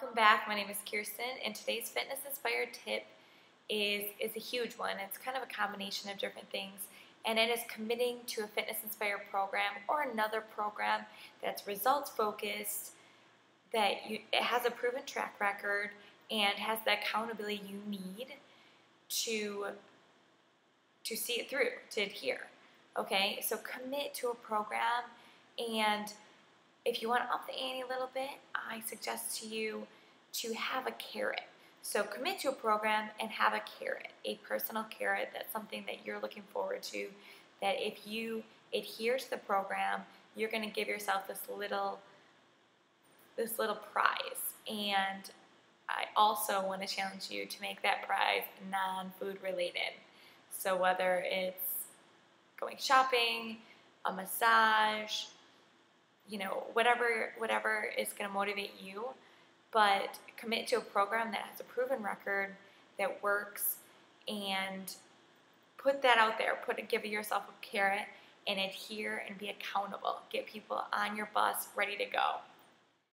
Welcome back. My name is Kiersten, and today's fitness inspired tip is is a huge one. It's kind of a combination of different things, and it is committing to a fitness inspired program or another program that's results focused, that you, it has a proven track record and has the accountability you need to to see it through, to adhere. Okay, so commit to a program and if you want to up the ante a little bit, I suggest to you to have a carrot. So commit to a program and have a carrot, a personal carrot that's something that you're looking forward to. That if you adhere to the program, you're going to give yourself this little this little prize. And I also want to challenge you to make that prize non-food related. So whether it's going shopping, a massage, you know, whatever whatever is going to motivate you, but commit to a program that has a proven record that works and put that out there. Put it, give yourself a carrot and adhere and be accountable. Get people on your bus ready to go.